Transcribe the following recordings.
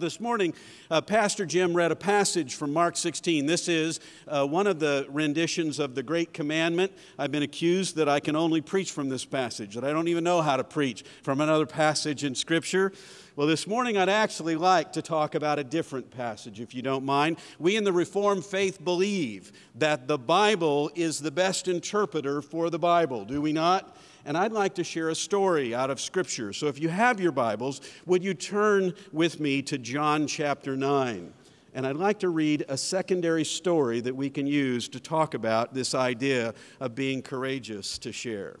This morning, uh, Pastor Jim read a passage from Mark 16. This is uh, one of the renditions of the Great Commandment. I've been accused that I can only preach from this passage, that I don't even know how to preach from another passage in Scripture. Well, this morning I'd actually like to talk about a different passage, if you don't mind. We in the Reformed faith believe that the Bible is the best interpreter for the Bible, do we not? And I'd like to share a story out of Scripture. So if you have your Bibles, would you turn with me to John chapter 9? And I'd like to read a secondary story that we can use to talk about this idea of being courageous to share.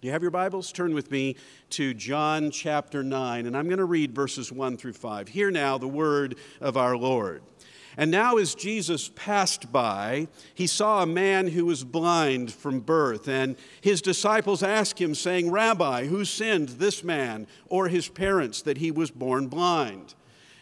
Do you have your Bibles? Turn with me to John chapter 9, and I'm going to read verses 1 through 5. Hear now the word of our Lord. And now, as Jesus passed by, he saw a man who was blind from birth. And his disciples asked him, saying, Rabbi, who sinned, this man or his parents, that he was born blind?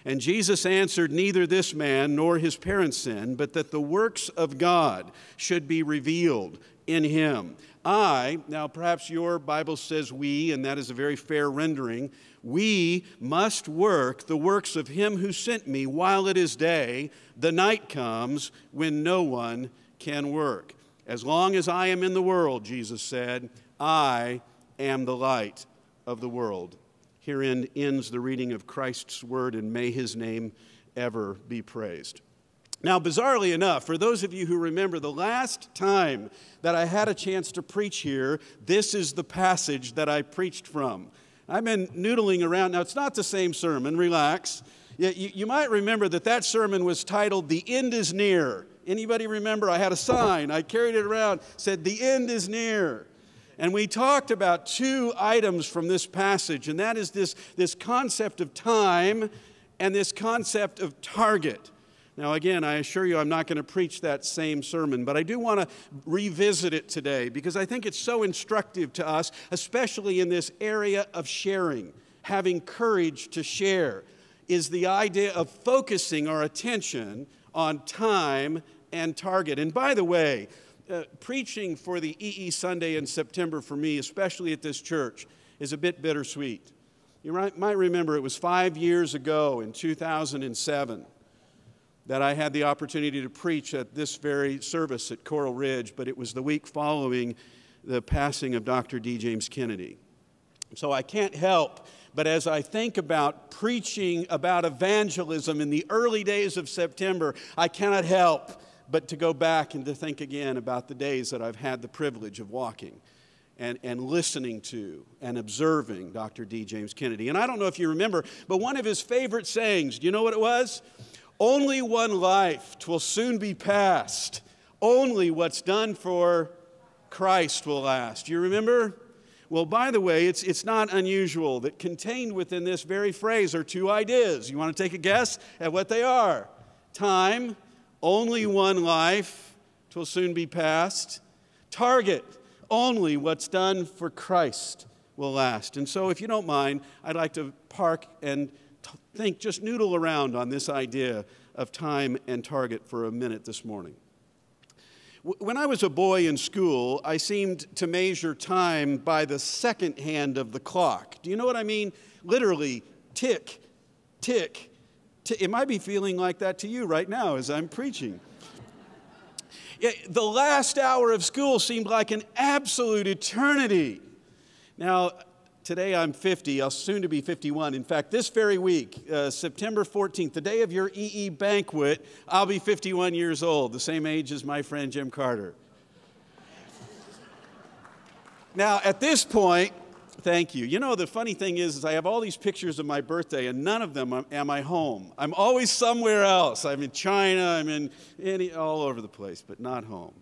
And Jesus answered, Neither this man nor his parents sinned, but that the works of God should be revealed in him. I, now perhaps your Bible says we, and that is a very fair rendering. We must work the works of him who sent me while it is day. The night comes when no one can work. As long as I am in the world, Jesus said, I am the light of the world. Herein ends the reading of Christ's word, and may his name ever be praised. Now, bizarrely enough, for those of you who remember the last time that I had a chance to preach here, this is the passage that I preached from. I've been noodling around. Now, it's not the same sermon, relax. You, might remember that that sermon was titled The End is Near. Anybody remember? I had a sign, I carried it around, said, The end is near. And we talked about two items from this passage, and that is this, this concept of time and this concept of target. Now, again, I assure you I'm not going to preach that same sermon, but I do want to revisit it today because I think it's so instructive to us, especially in this area of sharing, having courage to share, is the idea of focusing our attention on time and target. And by the way, uh, preaching for the EE Sunday in September for me, especially at this church, is a bit bittersweet. You might remember it was five years ago in 2007 that I had the opportunity to preach at this very service at Coral Ridge, but it was the week following the passing of Dr. D. James Kennedy. So I can't help but as I think about preaching about evangelism in the early days of September, I cannot help but to go back and to think again about the days that I've had the privilege of walking and, and listening to and observing Dr. D. James Kennedy. And I don't know if you remember, but one of his favorite sayings, do you know what it was? Only one life, twill soon be past. Only what's done for Christ will last. You remember? Well, by the way, it's, it's not unusual that contained within this very phrase are two ideas. You want to take a guess at what they are? Time, only one life, twill soon be past. Target, only what's done for Christ will last. And so, if you don't mind, I'd like to park and think, just noodle around on this idea of time and target for a minute this morning. When I was a boy in school, I seemed to measure time by the second hand of the clock. Do you know what I mean? Literally, tick, tick, tick. It might be feeling like that to you right now as I'm preaching. the last hour of school seemed like an absolute eternity. Now, Today I'm 50. I'll soon to be 51. In fact, this very week, uh, September 14th, the day of your EE banquet, I'll be 51 years old, the same age as my friend Jim Carter. now, at this point, thank you. You know, the funny thing is, is I have all these pictures of my birthday, and none of them am I home. I'm always somewhere else. I'm in China, I'm in any, all over the place, but not home.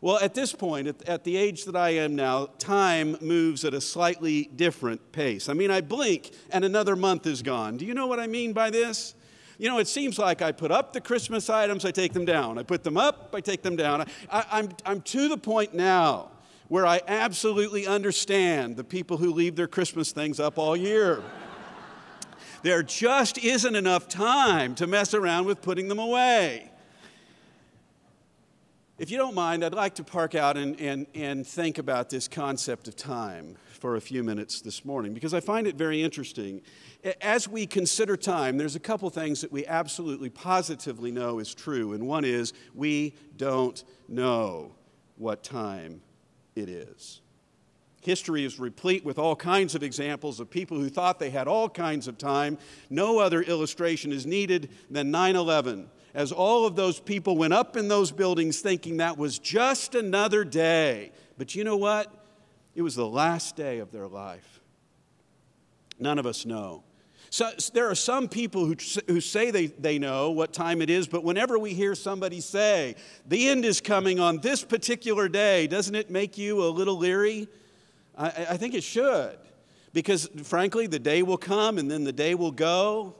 Well, at this point, at, at, the age that I am now, time moves at a slightly different pace. I mean, I blink and another month is gone. Do you know what I mean by this? You know, it seems like I put up the Christmas items, I take them down. I put them up, I take them down. I, I'm, I'm to the point now where I absolutely understand the people who leave their Christmas things up all year. there just isn't enough time to mess around with putting them away. If you don't mind, I'd like to park out and, and, and think about this concept of time for a few minutes this morning because I find it very interesting. As we consider time, there's a couple things that we absolutely positively know is true, and one is we don't know what time it is. History is replete with all kinds of examples of people who thought they had all kinds of time. No other illustration is needed than 9 11, as all of those people went up in those buildings thinking that was just another day. But you know what? It was the last day of their life. None of us know. So, there are some people who, who say they, they know what time it is, but whenever we hear somebody say, the end is coming on this particular day, doesn't it make you a little leery? I, I think it should. Because frankly, the day will come and then the day will go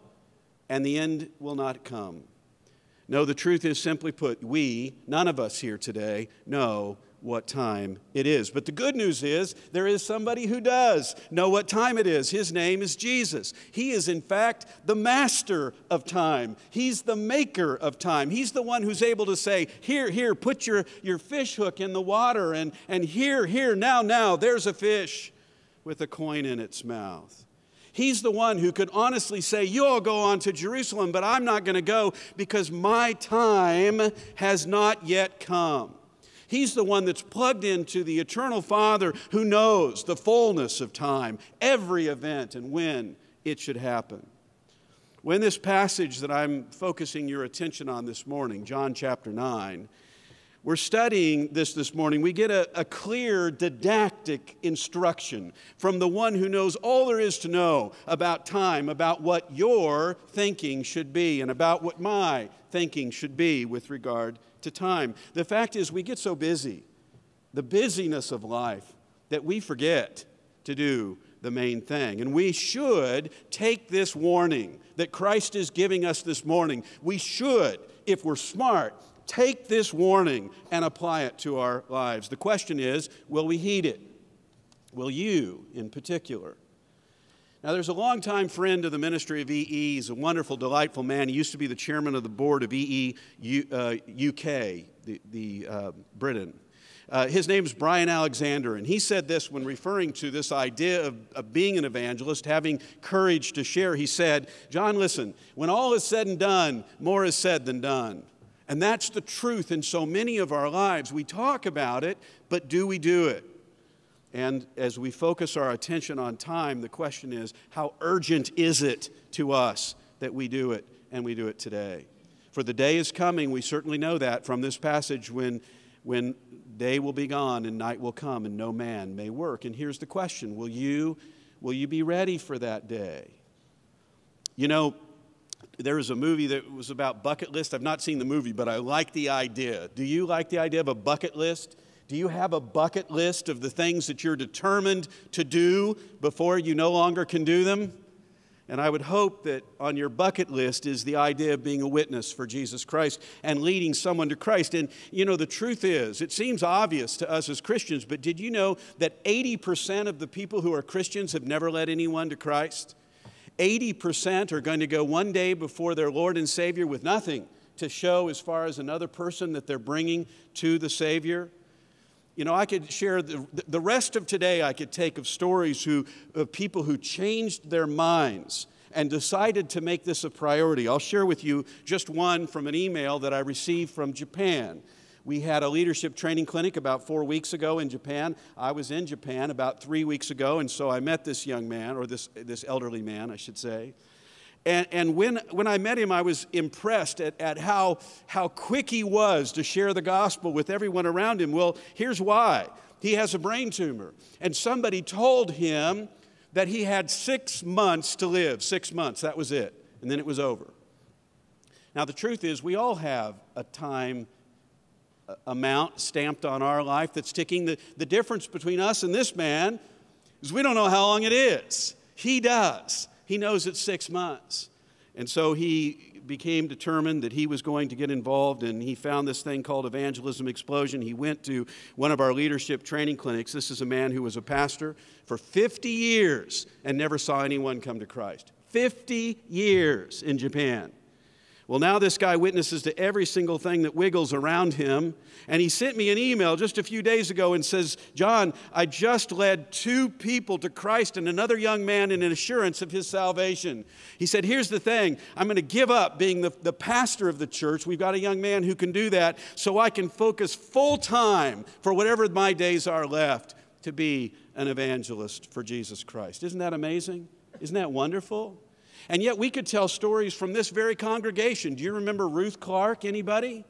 and the end will not come. No, the truth is simply put, we, none of us here today, know what time it is. But the good news is there is somebody who does know what time it is. His name is Jesus. He is, in fact, the master of time. He's the maker of time. He's the one who's able to say, Here, here, put your, your fish hook in the water, and, and here, here, now, now, there's a fish with a coin in its mouth. He's the one who could honestly say, You all go on to Jerusalem, but I'm not going to go because my time has not yet come. He's the one that's plugged into the eternal Father who knows the fullness of time, every event, and when it should happen. When this passage that I'm focusing your attention on this morning, John chapter 9, we're studying this this morning. We get a, a, clear didactic instruction from the one who knows all there is to know about time, about what your thinking should be, and about what my thinking should be with regard to time. The fact is, we get so busy, the busyness of life, that we forget to do the main thing. And we should take this warning that Christ is giving us this morning. We should, if we're smart, take this warning and apply it to our lives. The question is will we heed it? Will you, in particular? Now, there's a longtime friend of the ministry of EE. He's a wonderful, delightful man. He used to be the chairman of the board of EE uh, UK, the, the uh, Britain. Uh, his name is Brian Alexander, and he said this when referring to this idea of, of being an evangelist, having courage to share. He said, John, listen, when all is said and done, more is said than done. And that's the truth in so many of our lives. We talk about it, but do we do it? And as we focus our attention on time, the question is how urgent is it to us that we do it and we do it today? For the day is coming, we certainly know that from this passage, when, when day will be gone and night will come and no man may work. And here's the question Will you, will you be ready for that day? You know, there was a movie that was about bucket list. I've not seen the movie, but I like the idea. Do you like the idea of a bucket list? Do you have a bucket list of the things that you're determined to do before you no longer can do them? And I would hope that on your bucket list is the idea of being a witness for Jesus Christ and leading someone to Christ. And you know, the truth is, it seems obvious to us as Christians, but did you know that 80% of the people who are Christians have never led anyone to Christ? 80% are going to go one day before their Lord and Savior with nothing to show as far as another person that they're bringing to the Savior. You know, I could share the, the rest of today, I could take of stories who, of people who changed their minds and decided to make this a priority. I'll share with you just one from an email that I received from Japan. We had a leadership training clinic about four weeks ago in Japan. I was in Japan about three weeks ago, and so I met this young man, or this, this elderly man, I should say. And, and when, when I met him, I was impressed at, at how, how quick he was to share the gospel with everyone around him. Well, here's why he has a brain tumor. And somebody told him that he had six months to live. Six months, that was it. And then it was over. Now, the truth is, we all have a time amount stamped on our life that's ticking. The, the difference between us and this man is we don't know how long it is. He does. He knows it's six months. And so he became determined that he was going to get involved, and he found this thing called Evangelism Explosion. He went to one of our leadership training clinics. This is a man who was a pastor for 50 years and never saw anyone come to Christ. 50 years in Japan. Well, now this guy witnesses to every single thing that wiggles around him. And he sent me an email just a few days ago and says, John, I just led two people to Christ and another young man in an assurance of his salvation. He said, Here's the thing I'm going to give up being the, the pastor of the church. We've got a young man who can do that so I can focus full time for whatever my days are left to be an evangelist for Jesus Christ. Isn't that amazing? Isn't that wonderful? And yet we could tell stories from this very congregation. Do you remember Ruth Clark? Anybody?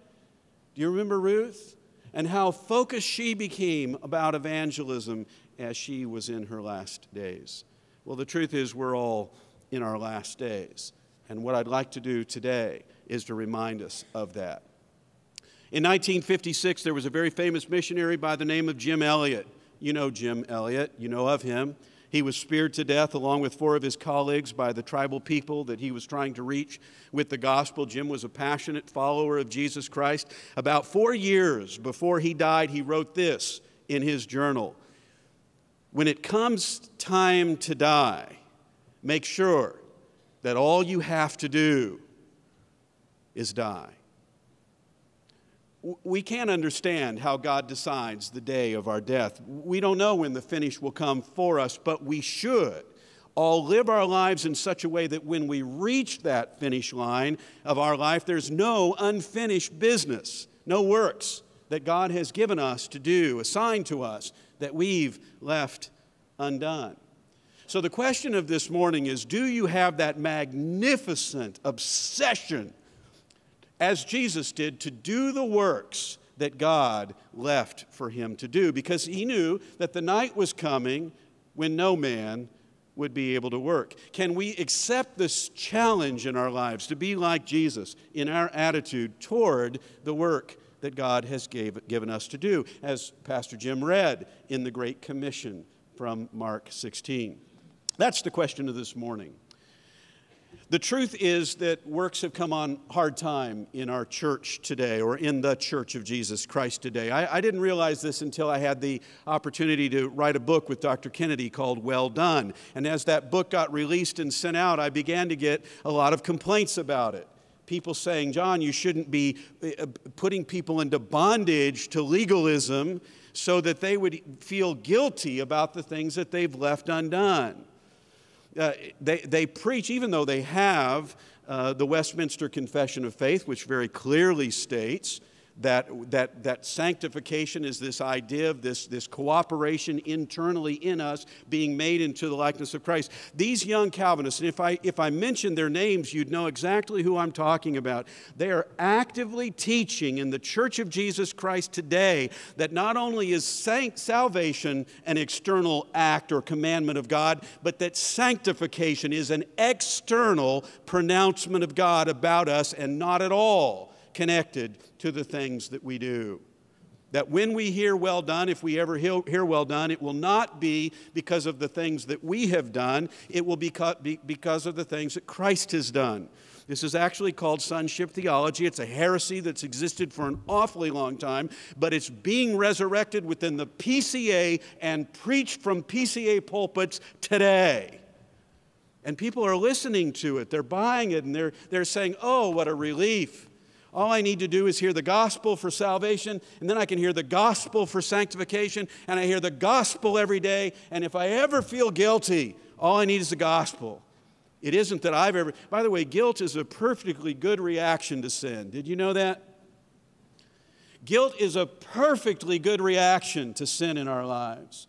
Do you remember Ruth? And how focused she became about evangelism as she was in her last days. Well, the truth is, we're all in our last days. And what I'd like to do today is to remind us of that. In 1956, there was a very famous missionary by the name of Jim Elliot. You know Jim Elliot, you know of him. He was speared to death along with four of his colleagues by the tribal people that he was trying to reach with the gospel. Jim was a passionate follower of Jesus Christ. About four years before he died, he wrote this in his journal When it comes time to die, make sure that all you have to do is die we can't understand how God decides the day of our death. We don't know when the finish will come for us, but we should all live our lives in such a way that when we reach that finish line of our life, there's no unfinished business, no works that God has given us to do, assigned to us, that we've left undone. So, the question of this morning is do you have that magnificent obsession as Jesus did, to do the works that God left for him to do because he knew that the night was coming when no man would be able to work. Can we accept this challenge in our lives to be like Jesus in our attitude toward the work that God has gave, given us to do, as Pastor Jim read in the Great Commission from Mark 16? That's the question of this morning. The truth is that works have come on hard time in our church today, or in the church of Jesus Christ today. I, I, didn't realize this until I had the opportunity to write a book with Dr. Kennedy called Well Done. And as that book got released and sent out, I began to get a lot of complaints about it. People saying, John, you shouldn't be uh, putting people into bondage to legalism so that they would feel guilty about the things that they've left undone uh, they, they preach, even though they have uh, the Westminster Confession of Faith, which very clearly states that, that, that sanctification is this idea of this, this cooperation internally in us being made into the likeness of Christ. These young Calvinists, and if I, if I mention their names, you'd know exactly who I'm talking about. They are actively teaching in the Church of Jesus Christ today that not only is salvation an external act or commandment of God, but that sanctification is an external pronouncement of God about us and not at all connected to the things that we do. That when we hear well done, if we ever hear well done, it will not be because of the things that we have done, it will be because of the things that Christ has done. This is actually called sonship theology. It's a heresy that's existed for an awfully long time, but it's being resurrected within the PCA and preached from PCA pulpits today. And people are listening to it, they're buying it, and they're, they're saying, oh, what a relief. All I need to do is hear the gospel for salvation, and then I can hear the gospel for sanctification, and I hear the gospel every day. And if I ever feel guilty, all I need is the gospel. It isn't that I've ever, by the way, guilt is a perfectly good reaction to sin. Did you know that? Guilt is a perfectly good reaction to sin in our lives.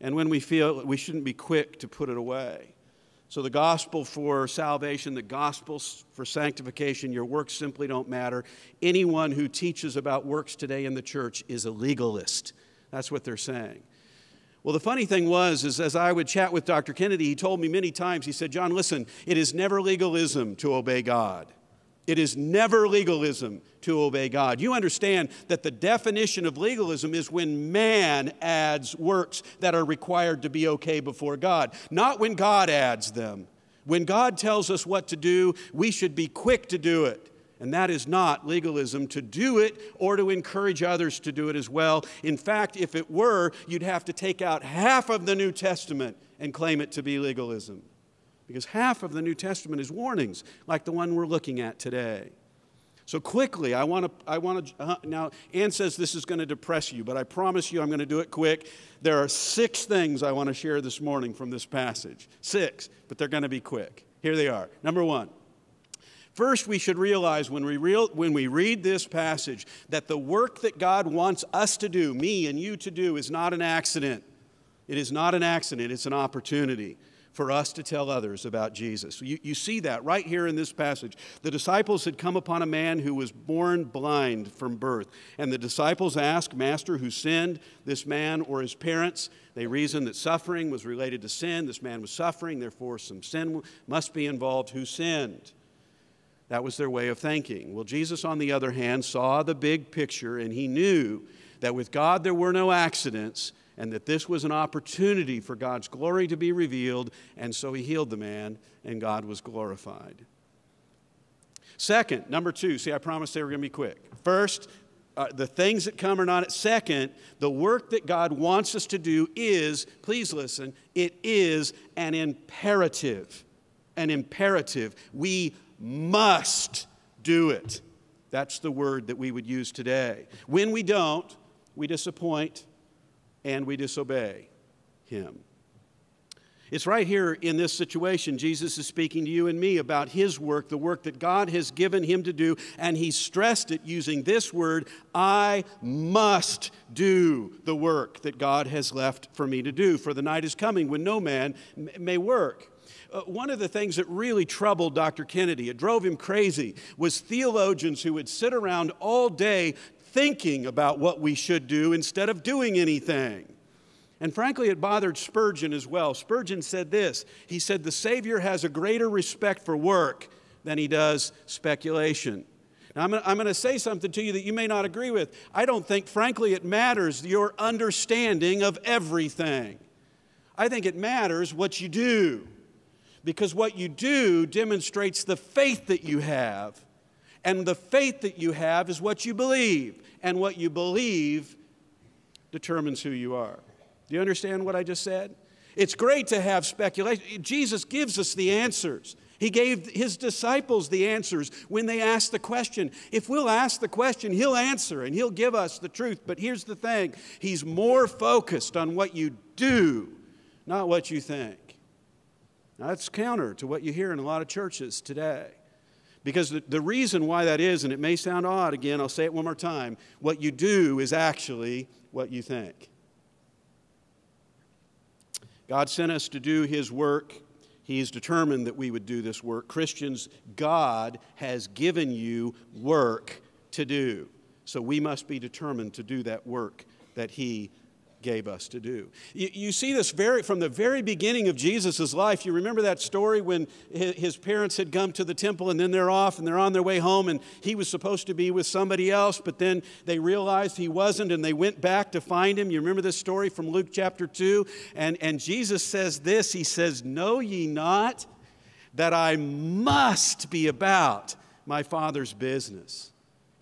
And when we feel we shouldn't be quick to put it away. So, the gospel for salvation, the gospel for sanctification, your works simply don't matter. Anyone who teaches about works today in the church is a legalist. That's what they're saying. Well, the funny thing was, is as I would chat with Dr. Kennedy, he told me many times, he said, John, listen, it is never legalism to obey God. It is never legalism to obey God. You understand that the definition of legalism is when man adds works that are required to be okay before God, not when God adds them. When God tells us what to do, we should be quick to do it. And that is not legalism to do it or to encourage others to do it as well. In fact, if it were, you'd have to take out half of the New Testament and claim it to be legalism. Because half of the New Testament is warnings, like the one we're looking at today. So quickly, I want to. I want to. Uh, now, Anne says this is going to depress you, but I promise you, I'm going to do it quick. There are six things I want to share this morning from this passage. Six, but they're going to be quick. Here they are. Number one. First, we should realize when we, real, when we read this passage that the work that God wants us to do, me and you to do, is not an accident. It is not an accident, it's an opportunity for us to tell others about Jesus. You, you see that right here in this passage. The disciples had come upon a man who was born blind from birth. And the disciples asked, Master, who sinned, this man or his parents? They reasoned that suffering was related to sin. This man was suffering, therefore, some sin must be involved. Who sinned? That was their way of thinking. Well, Jesus, on the other hand, saw the big picture and he knew that with God there were no accidents and that this was an opportunity for God's glory to be revealed, and so he healed the man, and God was glorified. Second, number two, see, I promised they were going to be quick. First, uh, the things that come are not. Second, the work that God wants us to do is, please listen, it is an imperative. An imperative. We must do it. That's the word that we would use today. When we don't, we disappoint and we disobey him. It's right here in this situation. Jesus is speaking to you and me about his work, the work that God has given him to do, and he stressed it using this word I must do the work that God has left for me to do, for the night is coming when no man may work. Uh, one of the things that really troubled Dr. Kennedy, it drove him crazy, was theologians who would sit around all day thinking about what we should do instead of doing anything. And frankly, it bothered Spurgeon as well. Spurgeon said this He said, The Savior has a greater respect for work than he does speculation. Now, I'm going to say something to you that you may not agree with. I don't think, frankly, it matters your understanding of everything. I think it matters what you do. Because what you do demonstrates the faith that you have. And the faith that you have is what you believe and what you believe determines who you are. Do you understand what I just said? It's great to have speculation. Jesus gives us the answers. He gave his disciples the answers when they asked the question. If we'll ask the question, he'll answer and he'll give us the truth. But here's the thing He's more focused on what you do, not what you think. Now, that's counter to what you hear in a lot of churches today. Because the, the reason why that is, and it may sound odd again, I'll say it one more time what you do is actually what you think. God sent us to do His work. He's determined that we would do this work. Christians, God has given you work to do. So we must be determined to do that work that He gave us to do. You, you, see this very from the very beginning of Jesus' life. You remember that story when his parents had come to the temple and then they're off and they're on their way home and he was supposed to be with somebody else, but then they realized he wasn't and they went back to find him. You remember this story from Luke chapter 2? And, and Jesus says this He says, Know ye not that I must be about my Father's business?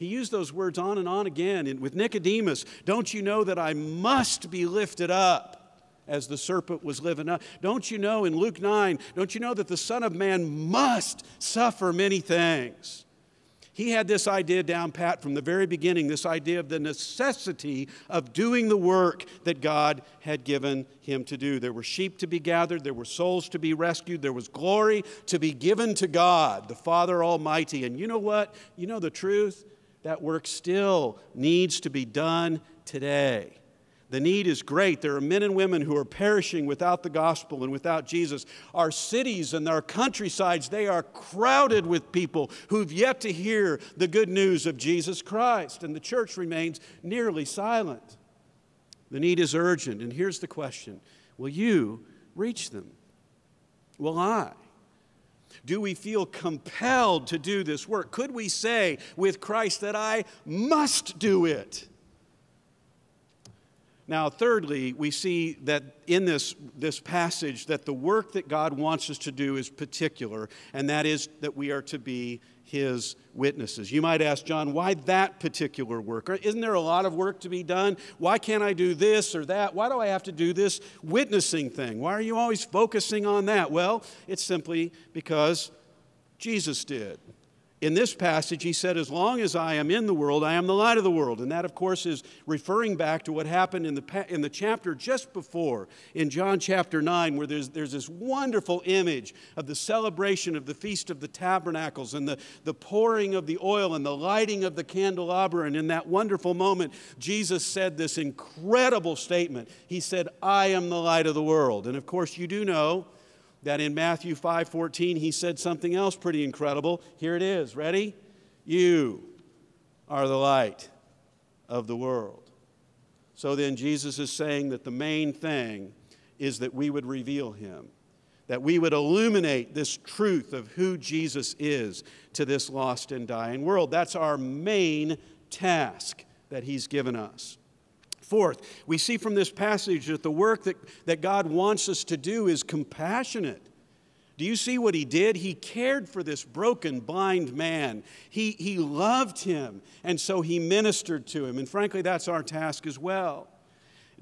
He used those words on and on again. And with Nicodemus, don't you know that I must be lifted up? As the serpent was living up. Don't you know in Luke 9, don't you know that the Son of Man must suffer many things? He had this idea down pat from the very beginning this idea of the necessity of doing the work that God had given him to do. There were sheep to be gathered, there were souls to be rescued, there was glory to be given to God, the Father Almighty. And you know what? You know the truth? That work still needs to be done today. The need is great. There are men and women who are perishing without the gospel and without Jesus. Our cities and our countrysides, they are crowded with people who've yet to hear the good news of Jesus Christ, and the church remains nearly silent. The need is urgent, and here's the question Will you reach them? Will I? Do we feel compelled to do this work? Could we say with Christ that I must do it? Now, thirdly, we see that in this, this passage that the work that God wants us to do is particular, and that is that we are to be his witnesses. You might ask, John, why that particular work? Isn't there a lot of work to be done? Why can't I do this or that? Why do I have to do this witnessing thing? Why are you always focusing on that? Well, it's simply because Jesus did in this passage, he said, As long as I am in the world, I am the light of the world. And that, of course, is referring back to what happened in the, in the chapter just before, in John chapter 9, where there's, there's this wonderful image of the celebration of the Feast of the Tabernacles and the, the pouring of the oil and the lighting of the candelabra. And in that wonderful moment, Jesus said this incredible statement. He said, I am the light of the world. And of course, you do know that in Matthew 5:14 he said something else pretty incredible. Here it is. Ready? You are the light of the world. So then Jesus is saying that the main thing is that we would reveal him. That we would illuminate this truth of who Jesus is to this lost and dying world. That's our main task that he's given us. Fourth, we see from this passage that the work that, that God wants us to do is compassionate. Do you see what he did? He cared for this broken, blind man. He, he loved him, and so he ministered to him. And frankly, that's our task as well.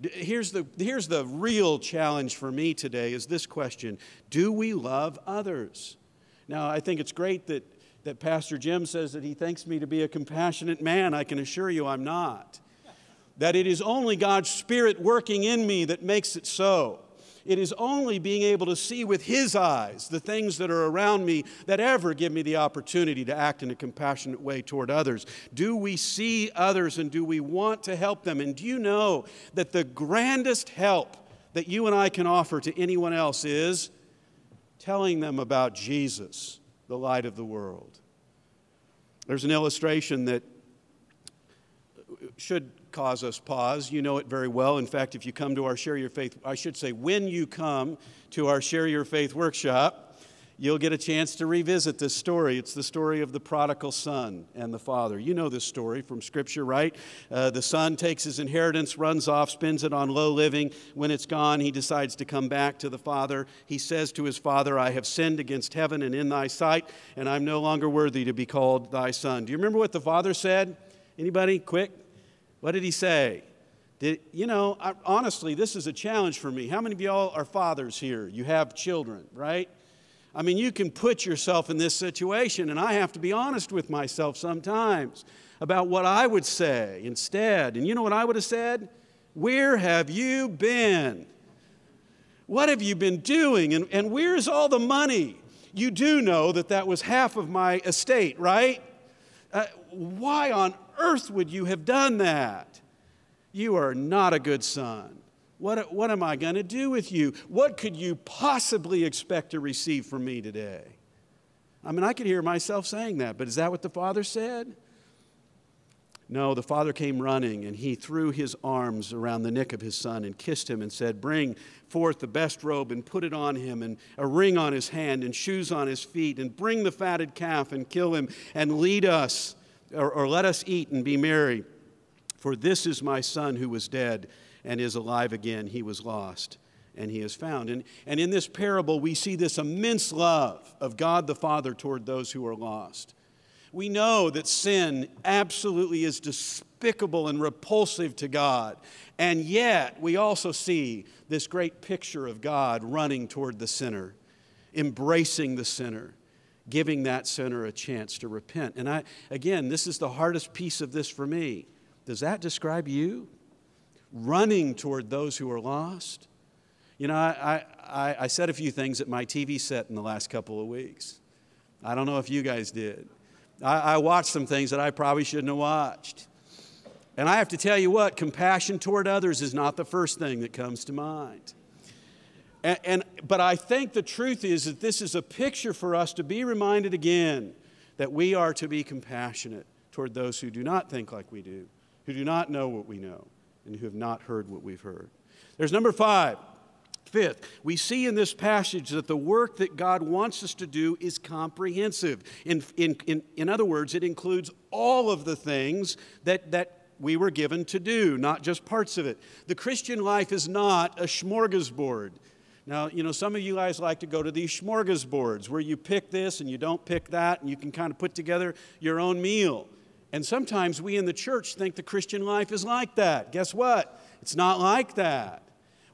Here's the, here's the real challenge for me today is this question Do we love others? Now, I think it's great that, that Pastor Jim says that he thinks me to be a compassionate man. I can assure you I'm not that it is only God's Spirit working in me that makes it so. It is only being able to see with His eyes the things that are around me that ever give me the opportunity to act in a compassionate way toward others. Do we see others and do we want to help them? And do you know that the grandest help that you and I can offer to anyone else is telling them about Jesus, the light of the world? There's an illustration that should cause us pause. You know it very well. In fact, if you come to our Share Your Faith, I should say, when you come to our Share Your Faith workshop, you'll get a chance to revisit this story. It's the story of the prodigal son and the father. You know this story from Scripture, right? Uh, the son takes his inheritance, runs off, spends it on low living. When it's gone, he decides to come back to the father. He says to his father, I have sinned against heaven and in thy sight, and I'm no longer worthy to be called thy son. Do you remember what the father said? Anybody? Quick. What did he say? Did, you know, I, honestly, this is a challenge for me. How many of y'all are fathers here? You have children, right? I mean, you can put yourself in this situation, and I have to be honest with myself sometimes about what I would say instead. And you know what I would have said? Where have you been? What have you been doing? And, and where's all the money? You do know that that was half of my estate, right? Uh, why on earth would you have done that? You are not a good son. What, what am I going to do with you? What could you possibly expect to receive from me today? I mean, I could hear myself saying that, but is that what the father said? No, the father came running and he threw his arms around the neck of his son and kissed him and said, Bring forth the best robe and put it on him, and a ring on his hand and shoes on his feet, and bring the fatted calf and kill him, and lead us or, or let us eat and be merry. For this is my son who was dead and is alive again. He was lost and he is found. And, and in this parable, we see this immense love of God the Father toward those who are lost. We know that sin absolutely is despicable and repulsive to God. And yet, we also see this great picture of God running toward the sinner, embracing the sinner, giving that sinner a chance to repent. And I, again, this is the hardest piece of this for me. Does that describe you? Running toward those who are lost? You know, I, I, I said a few things at my TV set in the last couple of weeks. I don't know if you guys did. I, I watched some things that I probably shouldn't have watched. And I have to tell you what, compassion toward others is not the first thing that comes to mind. And, and, but I think the truth is that this is a picture for us to be reminded again that we are to be compassionate toward those who do not think like we do, who do not know what we know, and who have not heard what we've heard. There's number five. Fifth, we see in this passage that the work that God wants us to do is comprehensive. In, in, in, in other words, it includes all of the things that, that we were given to do, not just parts of it. The Christian life is not a smorgasbord. Now, you know, some of you guys like to go to these smorgasbords where you pick this and you don't pick that, and you can kind of put together your own meal. And sometimes we in the church think the Christian life is like that. Guess what? It's not like that.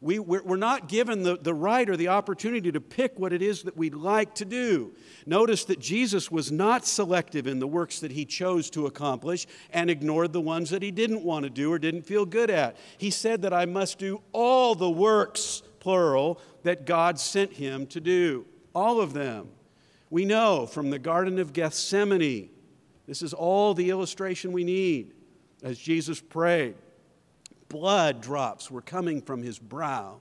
We, we're not given the, the right or the opportunity to pick what it is that we'd like to do. Notice that Jesus was not selective in the works that he chose to accomplish and ignored the ones that he didn't want to do or didn't feel good at. He said that I must do all the works, plural, that God sent him to do. All of them. We know from the Garden of Gethsemane, this is all the illustration we need as Jesus prayed blood drops were coming from his brow,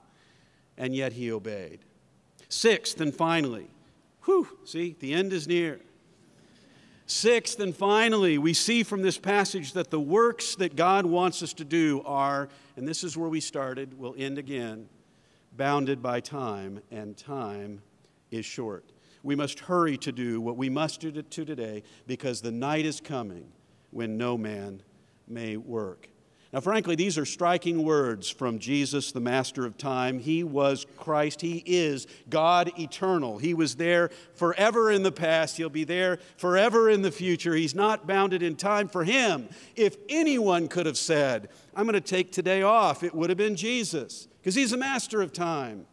and yet he obeyed. Sixth and finally, whew, see, the end is near. Sixth and finally, we see from this passage that the works that God wants us to do are, and this is where we started, we'll end again, bounded by time, and time is short. We must hurry to do what we must do to today because the night is coming when no man may work. Now, frankly, these are striking words from Jesus, the Master of Time. He was Christ. He is God eternal. He was there forever in the past. He'll be there forever in the future. He's not bounded in time for him. If anyone could have said, I'm going to take today off, it would have been Jesus, because he's the Master of Time.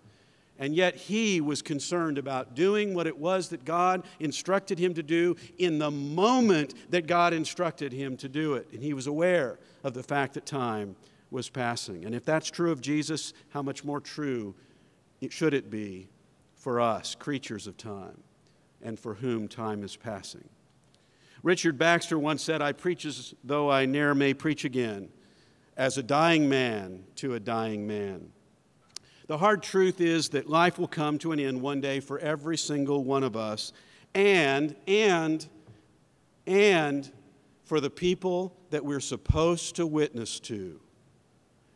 And yet he was concerned about doing what it was that God instructed him to do in the moment that God instructed him to do it. And he was aware of the fact that time was passing. And if that's true of Jesus, how much more true should it be for us, creatures of time, and for whom time is passing? Richard Baxter once said, I preach as though I ne'er may preach again, as a dying man to a dying man. The hard truth is that life will come to an end one day for every single one of us, and, and, and for the people that we're supposed to witness to.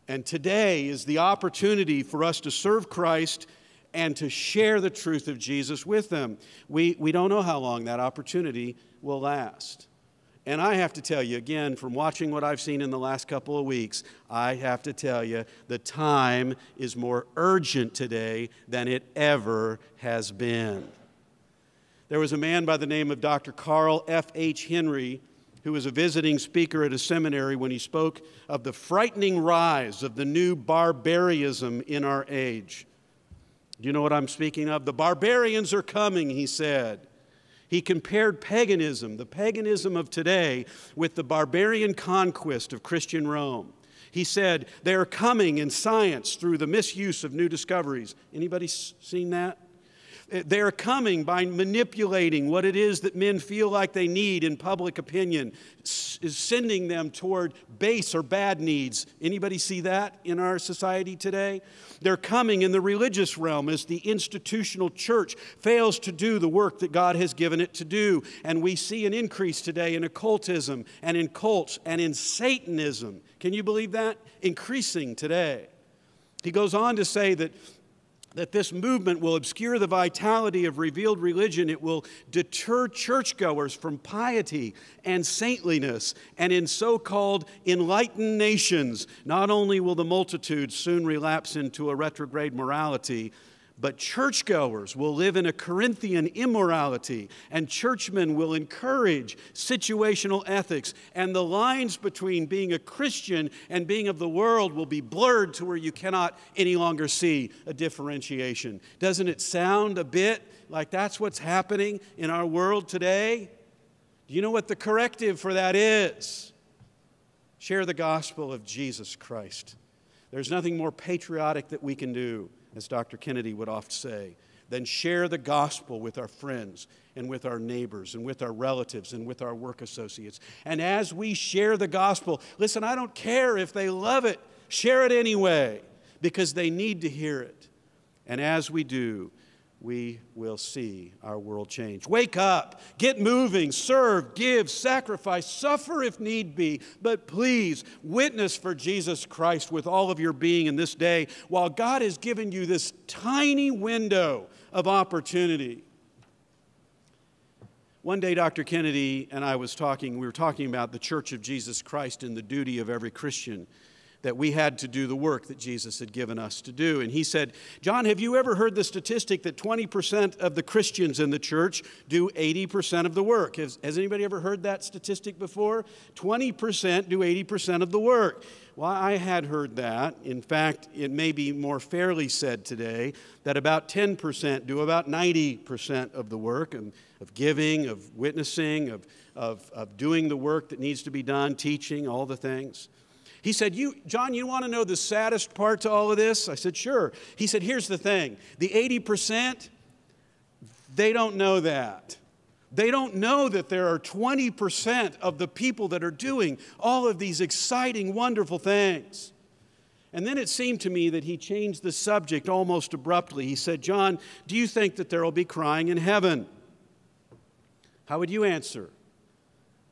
And today is the opportunity for us to serve Christ and to share the truth of Jesus with them. We, we don't know how long that opportunity will last. And I have to tell you, again, from watching what I've seen in the last couple of weeks, I have to tell you, the time is more urgent today than it ever has been. There was a man by the name of Dr. Carl F.H. Henry who was a visiting speaker at a seminary when he spoke of the frightening rise of the new barbarism in our age. Do you know what I'm speaking of? The barbarians are coming, he said. He compared paganism, the paganism of today, with the barbarian conquest of Christian Rome. He said, they are coming in science through the misuse of new discoveries. Anybody seen that? They're coming by manipulating what it is that men feel like they need in public opinion, is sending them toward base or bad needs. Anybody see that in our society today? They're coming in the religious realm as the institutional church fails to do the work that God has given it to do. And we see an increase today in occultism and in cults and in Satanism. Can you believe that? Increasing today. He goes on to say that that this movement will obscure the vitality of revealed religion. It will deter churchgoers from piety and saintliness. And in so called enlightened nations, not only will the multitude soon relapse into a retrograde morality, but churchgoers will live in a Corinthian immorality, and churchmen will encourage situational ethics, and the lines between being a Christian and being of the world will be blurred to where you cannot any longer see a differentiation. Doesn't it sound a bit like that's what's happening in our world today? Do you know what the corrective for that is? Share the gospel of Jesus Christ. There's nothing more patriotic that we can do as Dr. Kennedy would often say, then share the gospel with our friends and with our neighbors and with our relatives and with our work associates. And as we share the gospel, listen, I don't care if they love it, share it anyway because they need to hear it. And as we do, we will see our world change. Wake up, get moving, serve, give, sacrifice, suffer if need be, but please witness for Jesus Christ with all of your being in this day while God has given you this tiny window of opportunity. One day, Dr. Kennedy and I was talking, we were talking about the Church of Jesus Christ and the duty of every Christian that we had to do the work that Jesus had given us to do. And he said, John, have you ever heard the statistic that 20% of the Christians in the church do 80% of the work? Has, has anybody ever heard that statistic before? 20% do 80% of the work. Well, I had heard that. In fact, it may be more fairly said today that about 10% do about 90% of the work of, of giving, of witnessing, of, of, of doing the work that needs to be done, teaching, all the things. He said, you, John, you want to know the saddest part to all of this? I said, Sure. He said, Here's the thing the 80%, they don't know that. They don't know that there are 20% of the people that are doing all of these exciting, wonderful things. And then it seemed to me that he changed the subject almost abruptly. He said, John, do you think that there will be crying in heaven? How would you answer?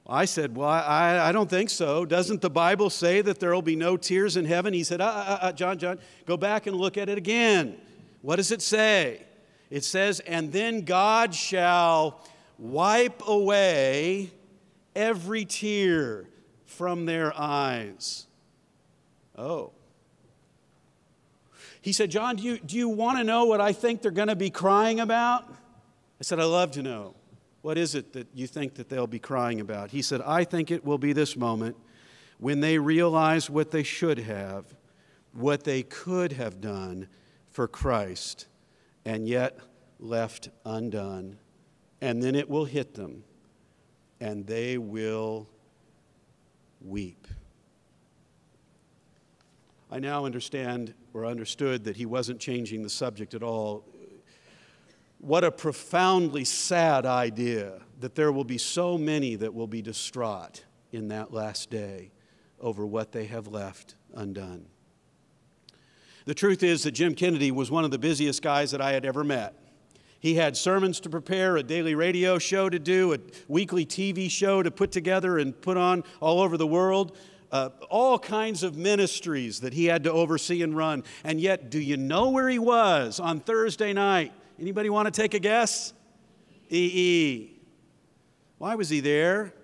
I said, Well, I, I don't think so. Doesn't the Bible say that there will be no tears in heaven? He said, uh, uh, uh, John, John, go back and look at it again. What does it say? It says, And then God shall wipe away every tear from their eyes. Oh. He said, John, do you, do you want to know what I think they're going to be crying about? I said, i love to know. What is it that you think that they'll be crying about? He said, I think it will be this moment when they realize what they should have, what they could have done for Christ, and yet left undone. And then it will hit them, and they will weep. I now understand or understood that he wasn't changing the subject at all. What a profoundly sad idea that there will be so many that will be distraught in that last day over what they have left undone. The truth is that Jim Kennedy was one of the busiest guys that I had ever met. He had sermons to prepare, a daily radio show to do, a weekly TV show to put together and put on all over the world. Uh, all kinds of ministries that he had to oversee and run. And yet, do you know where he was on Thursday night? Anybody want to take a guess? EE. Why was he there?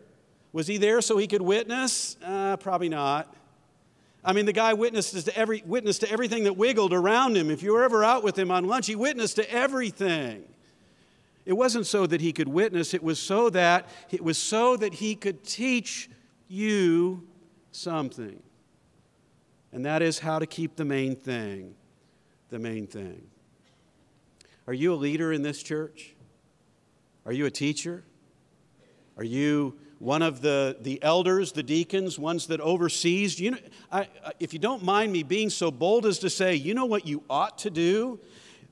Was he there so he could witness? Uh, probably not. I mean, the guy witnessed to, every, witnessed to everything that wiggled around him. If you were ever out with him on lunch, he witnessed to everything. It wasn't so that he could witness, it was so that it was so that he could teach you something. And that is how to keep the main thing the main thing. Are you a leader in this church? Are you a teacher? Are you one of the, the elders, the deacons, ones that oversees? You know, I, if you don't mind me being so bold as to say, you know what you ought to do?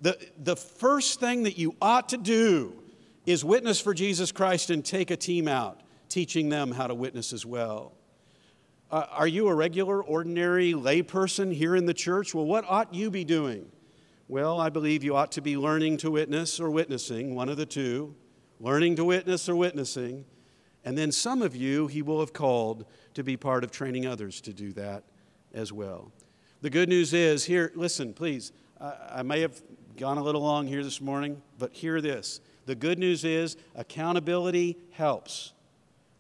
The, the first thing that you ought to do is witness for Jesus Christ and take a team out, teaching them how to witness as well. Uh, are you a regular, ordinary layperson here in the church? Well, what ought you be doing? Well, I believe you ought to be learning to witness or witnessing, one of the two, learning to witness or witnessing. And then some of you, he will have called to be part of training others to do that as well. The good news is here, listen, please, I, I may have gone a little long here this morning, but hear this. The good news is accountability helps.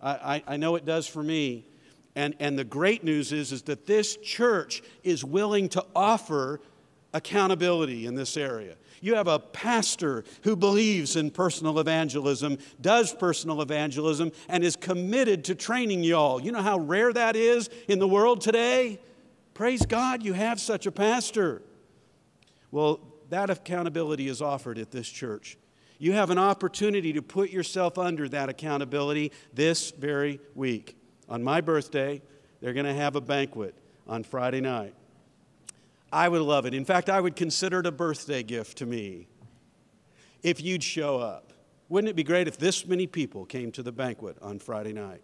I, I, I know it does for me. And, and the great news is, is that this church is willing to offer accountability in this area. You have a pastor who believes in personal evangelism, does personal evangelism, and is committed to training y'all. You know how rare that is in the world today? Praise God, you have such a pastor. Well, that accountability is offered at this church. You have an opportunity to put yourself under that accountability this very week. On my birthday, they're going to have a banquet on Friday night. I would love it. In fact, I would consider it a birthday gift to me if you'd show up. Wouldn't it be great if this many people came to the banquet on Friday night?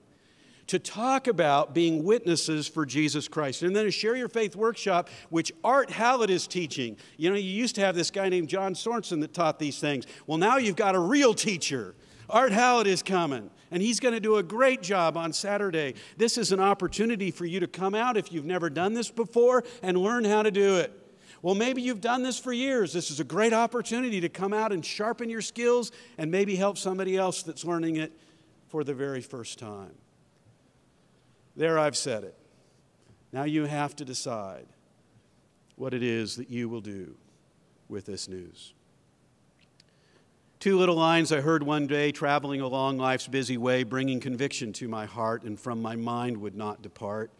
To talk about being witnesses for Jesus Christ. And then a Share Your Faith workshop, which Art Hallett is teaching. You know, you used to have this guy named John Sorensen that taught these things. Well, now you've got a real teacher. Art Hallett is coming and he's going to do a great job on Saturday. This is an opportunity for you to come out if you've never done this before and learn how to do it. Well, maybe you've done this for years. This is a great opportunity to come out and sharpen your skills and maybe help somebody else that's learning it for the very first time. There, I've said it. Now you have to decide what it is that you will do with this news. Two little lines I heard one day traveling along life's busy way, bringing conviction to my heart and from my mind would not depart.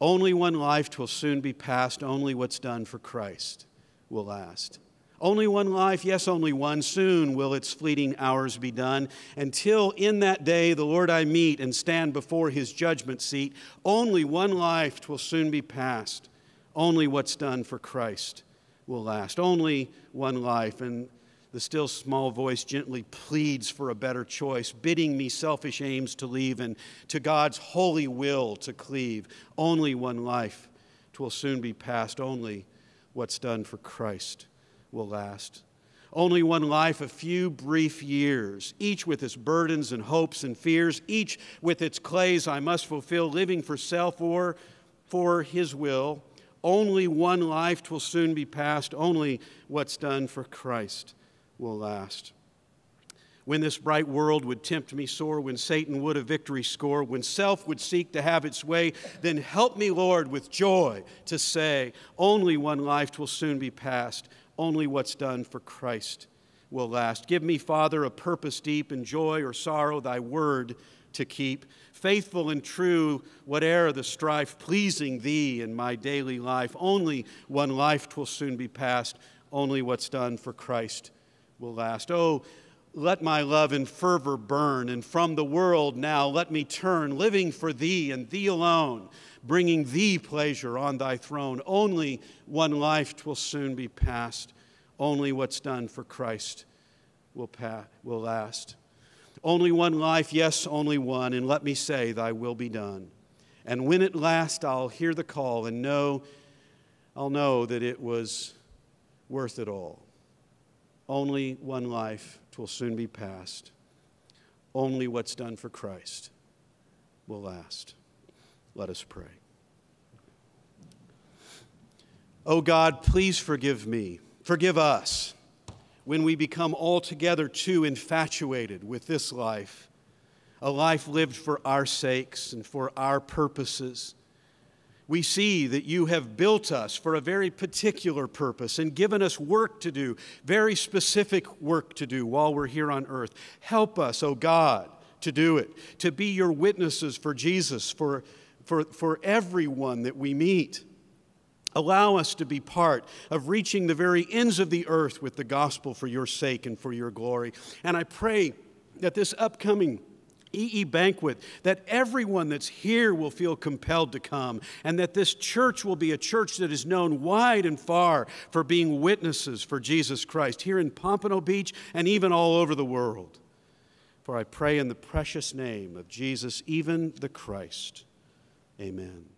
Only one life twill soon be past, only what's done for Christ will last. Only one life, yes, only one. Soon will its fleeting hours be done. Until in that day the Lord I meet and stand before his judgment seat, only one life twill soon be past. Only what's done for Christ will last. Only one life. And the still small voice gently pleads for a better choice, bidding me selfish aims to leave and to God's holy will to cleave. Only one life, twill soon be past. Only what's done for Christ will last. Only one life, a few brief years, each with its burdens and hopes and fears, each with its clays I must fulfill, living for self or for His will. Only one life twill soon be past. Only what's done for Christ will last. When this bright world would tempt me sore, when Satan would a victory score, when self would seek to have its way, then help me, Lord, with joy to say, Only one life will soon be past, only what's done for Christ will last. Give me, Father, a purpose deep in joy or sorrow, thy word to keep. Faithful and true, whate'er the strife, pleasing thee in my daily life. Only one life twill soon be past, only what's done for Christ will last. Oh, let my love and fervor burn, and from the world now let me turn, living for thee and thee alone, bringing thee pleasure on thy throne. Only one life twill soon be past. Only what's done for Christ will, pa- will last. Only one life, yes, only one, and let me say, Thy will be done. And when at last I'll hear the call and know, I'll know that it was worth it all. Only one life will soon be past. Only what's done for Christ will last. Let us pray. Oh God, please forgive me. Forgive us when we become altogether too infatuated with this life, a life lived for our sakes and for our purposes we see that you have built us for a very particular purpose and given us work to do, very specific work to do while we're here on earth. Help us, O oh God, to do it, to be your witnesses for Jesus, for, for, for everyone that we meet. Allow us to be part of reaching the very ends of the earth with the gospel for your sake and for your glory. And I pray that this upcoming EE banquet, that everyone that's here will feel compelled to come, and that this church will be a church that is known wide and far for being witnesses for Jesus Christ here in Pompano Beach and even all over the world. For I pray in the precious name of Jesus, even the Christ. Amen.